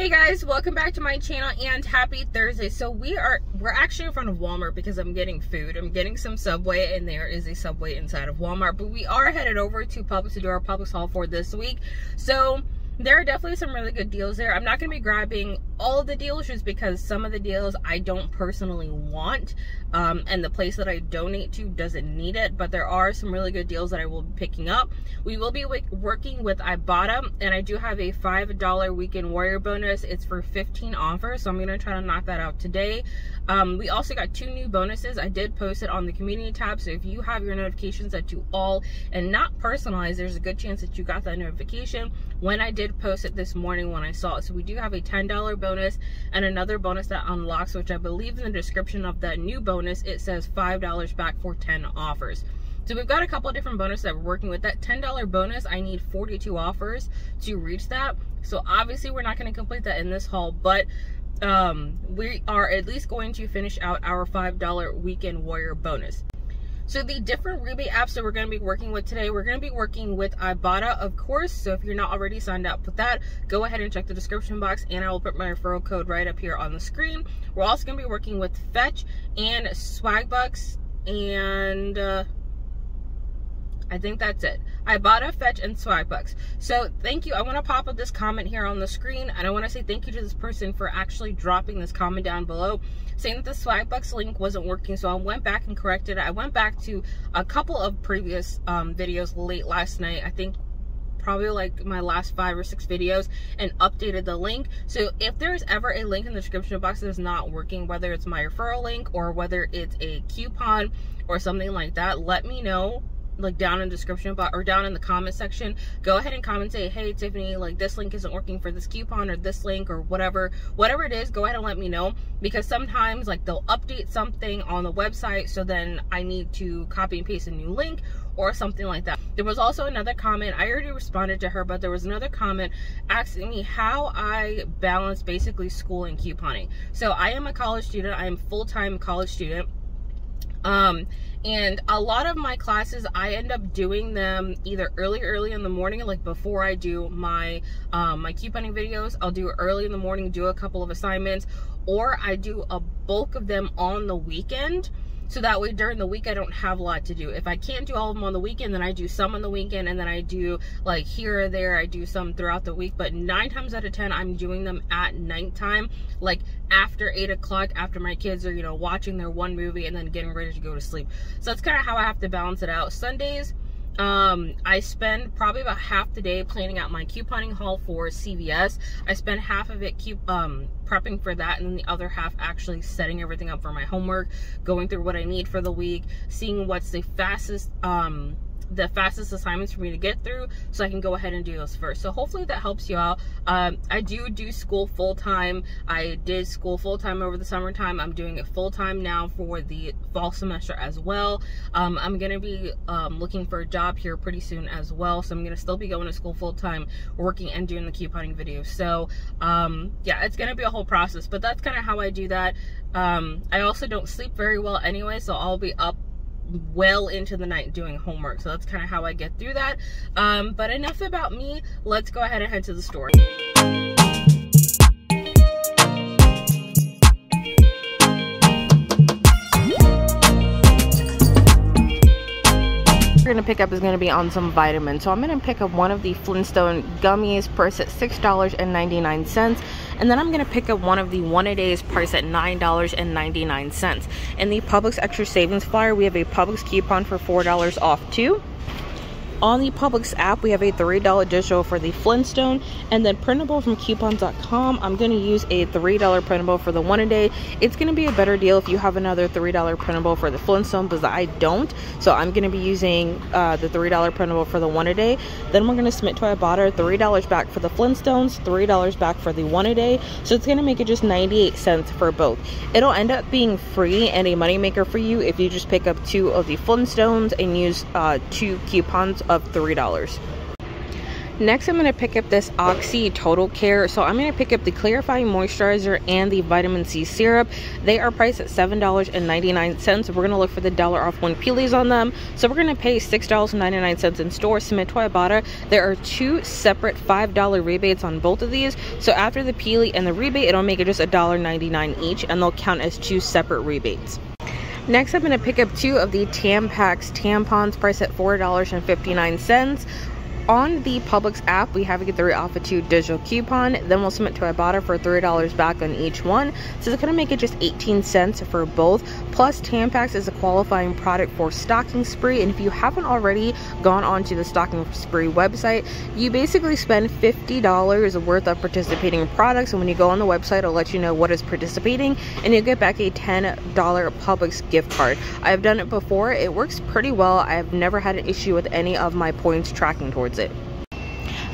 Hey guys, welcome back to my channel and happy Thursday. So we are, we're actually in front of Walmart because I'm getting food. I'm getting some Subway and there is a Subway inside of Walmart. But we are headed over to Publix to do our Publix haul for this week. So there are definitely some really good deals there. I'm not going to be grabbing all the deals just because some of the deals I don't personally want um, and the place that I donate to doesn't need it but there are some really good deals that I will be picking up. We will be working with Ibotta and I do have a $5 weekend warrior bonus. It's for 15 offers so I'm going to try to knock that out today. Um, we also got two new bonuses. I did post it on the community tab so if you have your notifications set to all and not personalized there's a good chance that you got that notification when I did post it this morning when I saw it. So we do have a $10 bonus bonus and another bonus that unlocks, which I believe in the description of that new bonus, it says $5 back for 10 offers. So we've got a couple of different bonuses that we're working with. That $10 bonus, I need 42 offers to reach that. So obviously we're not going to complete that in this haul, but um, we are at least going to finish out our $5 weekend warrior bonus. So the different rebate apps that we're going to be working with today, we're going to be working with Ibotta, of course. So if you're not already signed up with that, go ahead and check the description box and I will put my referral code right up here on the screen. We're also going to be working with Fetch and Swagbucks and... Uh, I think that's it. Ibotta Fetch, and Swagbucks. So thank you. I want to pop up this comment here on the screen, and I want to say thank you to this person for actually dropping this comment down below, saying that the Swagbucks link wasn't working. So I went back and corrected it. I went back to a couple of previous um, videos late last night. I think probably like my last five or six videos and updated the link. So if there's ever a link in the description box that is not working, whether it's my referral link or whether it's a coupon or something like that, let me know like down in the description box or down in the comment section go ahead and comment say hey tiffany like this link isn't working for this coupon or this link or whatever whatever it is go ahead and let me know. Because sometimes like they'll update something on the website so then i need to copy and paste a new link or something like that. There was also another comment i already responded to her but there was another comment asking me how i balance basically school and couponing. So i am a college student i am full-time college student um and a lot of my classes i end up doing them either early early in the morning like before i do my um my couponing videos i'll do early in the morning do a couple of assignments or i do a bulk of them on the weekend so that way during the week I don't have a lot to do. If I can't do all of them on the weekend, then I do some on the weekend and then I do like here or there, I do some throughout the week. But nine times out of 10, I'm doing them at nighttime, like after eight o'clock, after my kids are, you know, watching their one movie and then getting ready to go to sleep. So that's kind of how I have to balance it out. Sundays, um, I spend probably about half the day planning out my couponing haul for CVS. I spend half of it um, prepping for that and then the other half actually setting everything up for my homework, going through what I need for the week, seeing what's the fastest um, the fastest assignments for me to get through so I can go ahead and do those first. So hopefully that helps you out. Um, I do do school full-time. I did school full-time over the summertime. I'm doing it full-time now for the fall semester as well. Um, I'm going to be um, looking for a job here pretty soon as well. So I'm going to still be going to school full-time, working and doing the couponing videos. So um, yeah, it's going to be a whole process, but that's kind of how I do that. Um, I also don't sleep very well anyway, so I'll be up well into the night doing homework. So that's kind of how I get through that. Um, but enough about me. Let's go ahead and head to the store. We're gonna pick up is gonna be on some vitamins so i'm gonna pick up one of the flintstone gummies price at six dollars and 99 cents and then I'm gonna pick up one of the one a days price at $9.99. In the Publix Extra Savings Flyer, we have a Publix coupon for $4 off too. On the Publix app, we have a $3 digital for the Flintstone and then printable from coupons.com. I'm going to use a $3 printable for the one a day. It's going to be a better deal if you have another $3 printable for the Flintstone because I don't. So I'm going to be using uh, the $3 printable for the one a day. Then we're going to submit to Ibotta $3 back for the Flintstones, $3 back for the one a day. So it's going to make it just 98 cents for both. It'll end up being free and a moneymaker for you if you just pick up two of the Flintstones and use uh, two coupons of $3. Next, I'm going to pick up this Oxy Total Care. So I'm going to pick up the Clarifying Moisturizer and the Vitamin C Syrup. They are priced at $7.99. We're going to look for the dollar off one Peelies on them. So we're going to pay $6.99 in store. To Ibotta. There are two separate $5 rebates on both of these. So after the Peely and the rebate, it'll make it just $1.99 each and they'll count as two separate rebates. Next, I'm going to pick up two of the Tampax tampons priced at $4.59 on the Publix app, we have a get 3 off a 2 digital coupon. Then we'll submit to Ibotta for $3 back on each one. So it's going to make it just 18 cents for both. Plus, Tampax is a qualifying product for Stocking Spree. And if you haven't already gone onto the Stocking Spree website, you basically spend $50 worth of participating products. And when you go on the website, it'll let you know what is participating. And you'll get back a $10 Publix gift card. I've done it before. It works pretty well. I've never had an issue with any of my points tracking towards it.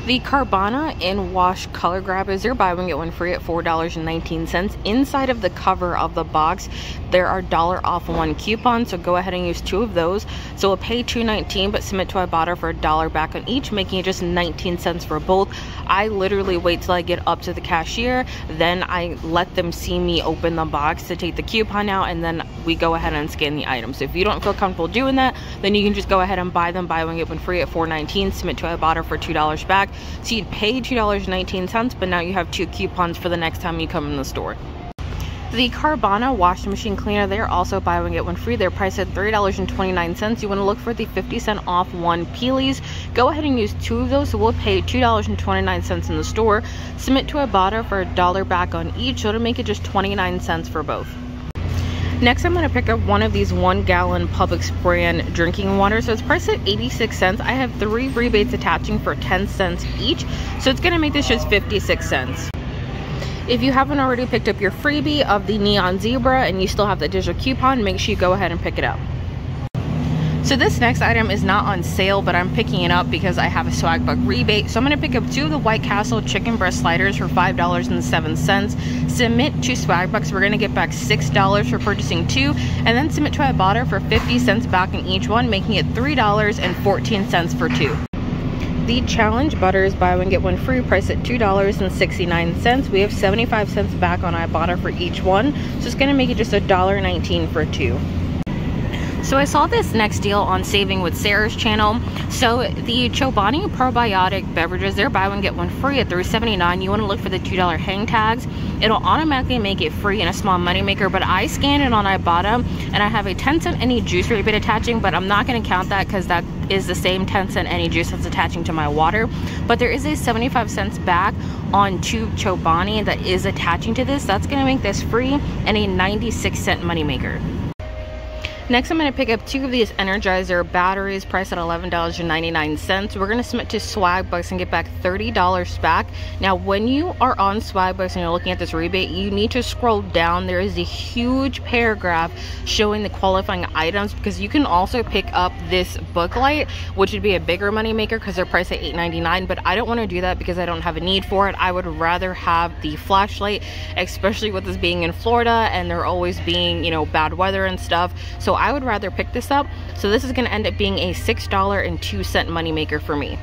The Carbona in Wash Color Grab is they're buy one get one free at $4.19. Inside of the cover of the box, there are dollar off one coupons, so go ahead and use two of those. So we'll pay $2.19 but submit to Ibotta for a dollar back on each, making it just 19 cents for both. I literally wait till I get up to the cashier, then I let them see me open the box to take the coupon out, and then we go ahead and scan the items. So if you don't feel comfortable doing that, then you can just go ahead and buy them, buy one get one free at $4.19, submit to Ibotta for $2 back so you'd pay $2.19, but now you have two coupons for the next time you come in the store. The Carbona washing machine cleaner, they're also buy one get one free. They're priced at $3.29. You want to look for the 50 cent off one Peelies. Go ahead and use two of those. So we'll pay $2.29 in the store. Submit to Ibotta for a dollar back on each. So it'll make it just 29 cents for both. Next, I'm going to pick up one of these one gallon Publix brand drinking water. So it's priced at 86 cents. I have three rebates attaching for 10 cents each. So it's going to make this just 56 cents. If you haven't already picked up your freebie of the Neon Zebra and you still have the digital coupon, make sure you go ahead and pick it up. So this next item is not on sale, but I'm picking it up because I have a swag buck rebate. So I'm to pick up two of the White Castle chicken breast sliders for $5.07. Submit to swag bucks. We're to get back $6 for purchasing two, and then submit to Ibotta for 50 cents back in each one, making it $3.14 for two. The challenge butters buy one get one free price at $2.69. We have 75 cents back on Ibotta for each one. So it's going to make it just $1.19 for two. So I saw this next deal on Saving with Sarah's channel. So the Chobani probiotic beverages, they're buy one get one free at $3.79. You want to look for the $2 hang tags. It'll automatically make it free in a small moneymaker, but I scanned it on Ibotta and I have a 10 cent any juice rebate attaching, but I'm not going to count that because that is the same 10 cent any juice that's attaching to my water. But there is a 75 cents back on two Chobani that is attaching to this. That's going to make this free and a 96 cent moneymaker. Next, I'm going to pick up two of these Energizer batteries priced at $11.99. We're going to submit to Swagbucks and get back $30 back. Now, when you are on Swagbucks and you're looking at this rebate, you need to scroll down. There is a huge paragraph showing the qualifying items because you can also pick up this book light, which would be a bigger money maker because they're priced at $8.99. But I don't want to do that because I don't have a need for it. I would rather have the flashlight, especially with this being in Florida and there always being, you know, bad weather and stuff. So I would rather pick this up. So this is going to end up being a $6.02 moneymaker for me.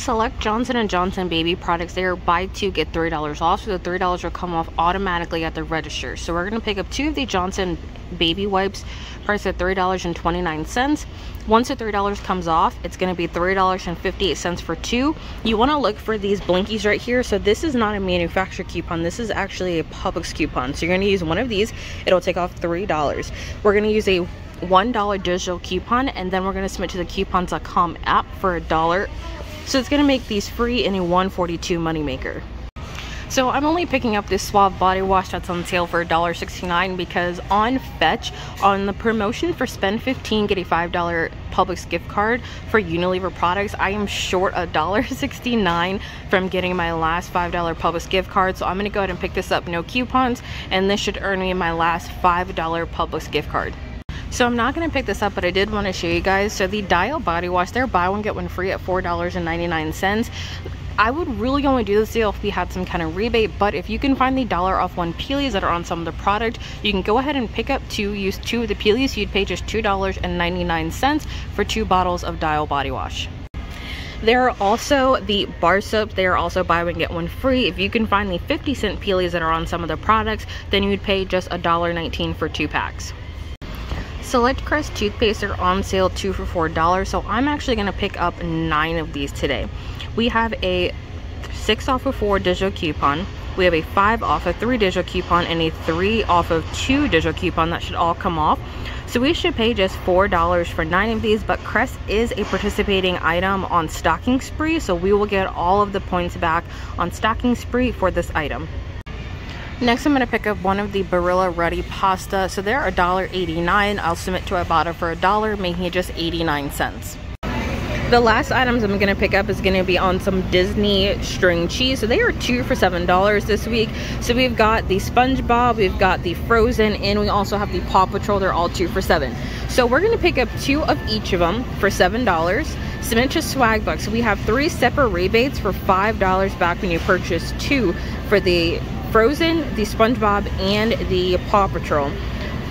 Select Johnson & Johnson baby products. They are buy two, get $3 off. So the $3 will come off automatically at the register. So we're going to pick up two of the Johnson baby wipes priced at $3.29. Once the $3 comes off, it's going to be $3.58 for two. You want to look for these blinkies right here. So this is not a manufacturer coupon. This is actually a Publix coupon. So you're going to use one of these. It'll take off $3. We're going to use a $1 digital coupon and then we're going to submit to the coupons.com app for a dollar. So it's to make these free in a 142 moneymaker. So I'm only picking up this Suave body wash that's on sale for $1.69 because on Fetch, on the promotion for spend 15, get a $5 Publix gift card for Unilever products, I am short $1.69 from getting my last $5 Publix gift card. So I'm gonna go ahead and pick this up, no coupons, and this should earn me my last $5 Publix gift card. So I'm not going to pick this up, but I did want to show you guys. So the Dial Body Wash, they're buy one, get one free at $4.99. I would really only do this deal if we had some kind of rebate, but if you can find the dollar off one Peelies that are on some of the product, you can go ahead and pick up two, use two of the Peelies. You'd pay just $2.99 for two bottles of Dial Body Wash. There are also the bar soaps. They are also buy one get one free. If you can find the 50 cent peelies that are on some of the products, then you'd pay just $1.19 for two packs. Select Crest toothpaste are on sale two for four dollars so I'm actually gonna pick up nine of these today. We have a six off of four digital coupon. We have a five off of three digital coupon and a three off of two digital coupon that should all come off. So we should pay just four dollars for nine of these but Crest is a participating item on stocking spree so we will get all of the points back on stocking spree for this item Next, I'm going to pick up one of the Barilla Ready pasta. So they're $1.89. I'll submit to Ibotta for a dollar, making it just 89 cents. The last items I'm going to pick up is going to be on some Disney string cheese. So they are two for $7 this week. So we've got the SpongeBob, we've got the Frozen, and we also have the Paw Patrol. They're all two for 7 So we're going to pick up two of each of them for $7. Submit Swag Bucks. We have three separate rebates for $5 back when you purchase two for the Frozen, the SpongeBob, and the Paw Patrol.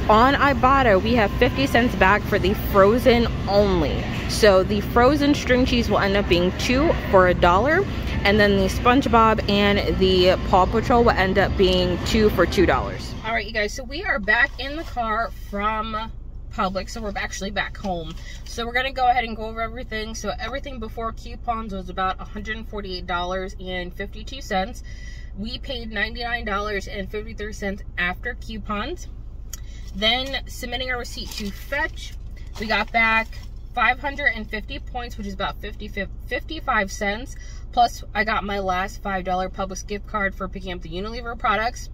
On Ibotta, we have 50 cents back for the Frozen only. So the Frozen string cheese will end up being two for a dollar. And then the SpongeBob and the Paw Patrol will end up being two for $2. All right, you guys, so we are back in the car from Publix, so we're actually back home. So we're gonna go ahead and go over everything. So everything before coupons was about $148.52 we paid $99.53 after coupons. Then submitting our receipt to Fetch, we got back 550 points, which is about 50, 55 cents. Plus, I got my last $5 Publix gift card for picking up the Unilever products.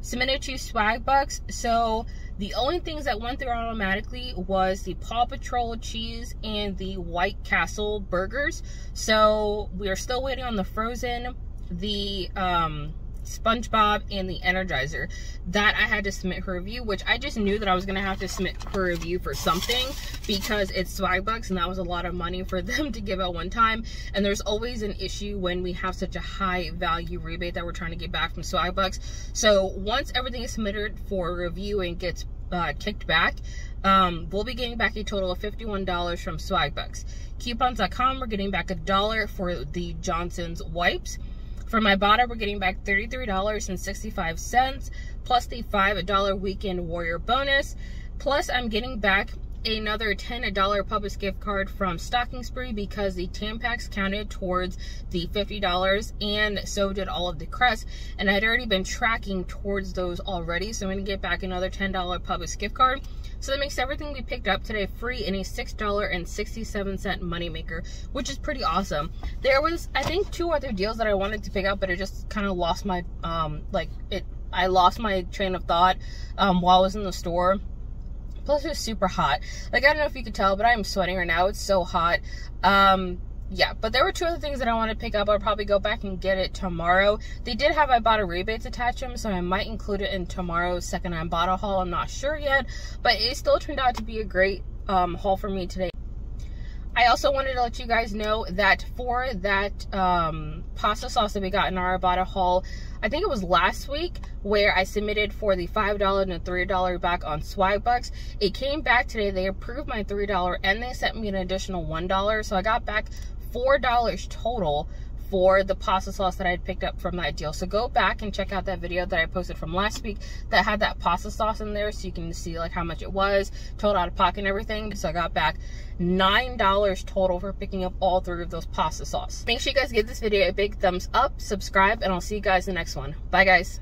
Submitted to Swagbucks. So the only things that went through automatically was the Paw Patrol cheese and the White Castle burgers. So we are still waiting on the frozen the um, SpongeBob and the Energizer that I had to submit her review, which I just knew that I was going to have to submit her review for something because it's Swag Bucks and that was a lot of money for them to give out one time. And there's always an issue when we have such a high value rebate that we're trying to get back from Swag Bucks. So once everything is submitted for review and gets uh, kicked back, um, we'll be getting back a total of $51 from Swag Bucks. Coupons.com, we're getting back a dollar for the Johnson's wipes. For my Ibotta, we're getting back $33.65 plus the $5 weekend warrior bonus. Plus, I'm getting back another $10 Publix gift card from Stocking Spree because the Tampax counted towards the $50 and so did all of the Crest. And I'd already been tracking towards those already. So I'm going to get back another $10 Publix gift card. So that makes everything we picked up today free in a $6.67 moneymaker, which is pretty awesome. There was, I think, two other deals that I wanted to pick up, but it just kind of lost my, um, like, it, I lost my train of thought um, while I was in the store. Plus, it was super hot. Like, I don't know if you could tell, but I'm sweating right now. It's so hot. Um, yeah, but there were two other things that I want to pick up. I'll probably go back and get it tomorrow. They did have Ibotta rebates attached to them, so I might include it in tomorrow's second Ibotta haul. I'm not sure yet, but it still turned out to be a great um, haul for me today. I also wanted to let you guys know that for that um, pasta sauce that we got in our Ibotta haul, I think it was last week where I submitted for the $5 and $3 back on Swagbucks. It came back today. They approved my $3 and they sent me an additional $1. So I got back $4 total for the pasta sauce that I had picked up from that deal. So go back and check out that video that I posted from last week that had that pasta sauce in there so you can see like how much it was, total out of pocket and everything. So I got back $9 total for picking up all three of those pasta sauce. Make sure you guys give this video a big thumbs up, subscribe, and I'll see you guys in the next one. Bye guys.